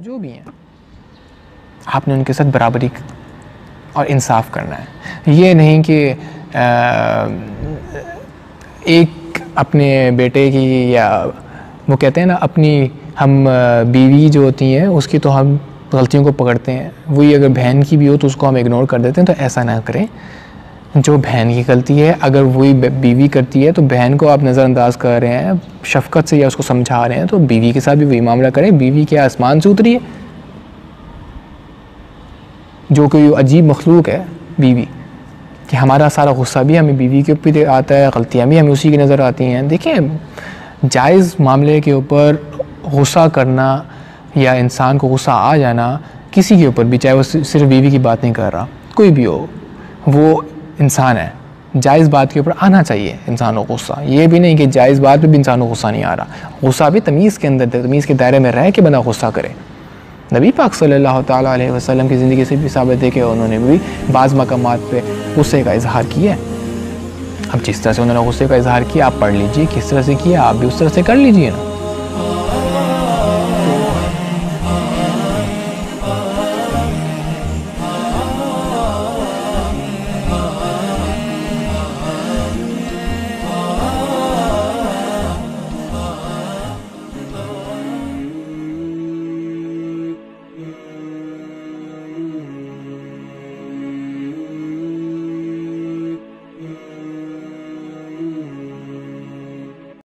جو بھی ہیں۔ آپ نے ان کے ساتھ برابری اور انصاف کرنا ہے۔ یہ نہیں کہ ایک اپنے بیٹے کی یا وہ کہتے ہیں نا، اپنی ہم بیوی جو ہوتی ہیں، اس کی تو ہم غلطیوں کو پکڑتے ہیں۔ وہی اگر بہن کی بھی ہو تو اس کو ہم اگنور کر دیتے ہیں، تو ایسا نہ کریں۔ جو بہن کی غلطی ہے، اگر وہی بیوی کرتی ہے تو بہن کو آپ نظر انداز کر رہے ہیں، شفقت سے یا اس کو سمجھا رہے ہیں، تو بیوی کے ساتھ بھی وہی معاملہ کریں۔ بیوی کیا آسمان سے اتری ہے؟ جو کہ عجیب مخلوق ہے بیوی، کہ ہمارا سارا غصہ بھی ہمیں بیوی کے اوپر آتا ہے، غلطیاں بھی ہمیں اسی کی نظر آتی ہیں۔ دیکھیں، جائز معاملے کے اوپر غصہ کرنا یا انسان کو غصہ آ جانا کسی کے اوپر بھی، چاہے وہ صرف بیوی کی بات نہیں کر رہا، کوئی بھی ہو، وہ انسان ہے۔ جائز بات کے اوپر آنا چاہیے انسان کو غصہ۔ یہ بھی نہیں کہ جائز بات پہ بھی انسان کو غصہ نہیں آ رہا۔ غصہ بھی تمیز کے اندر تمیز کے دائرے میں رہ کے بنا غصہ کرے۔ نبی پاک صلی اللہ تعالیٰ علیہ وسلم کی زندگی سے بھی ثابت ہے کہ انہوں نے بھی بعض مقامات پہ غصے کا اظہار کیا ہے۔ اب جس طرح سے انہوں نے غصے کا اظہار کیا، آپ پڑھ لیجیے، کس طرح سے کیا، آپ بھی اس طرح سے کر لیجیے نا۔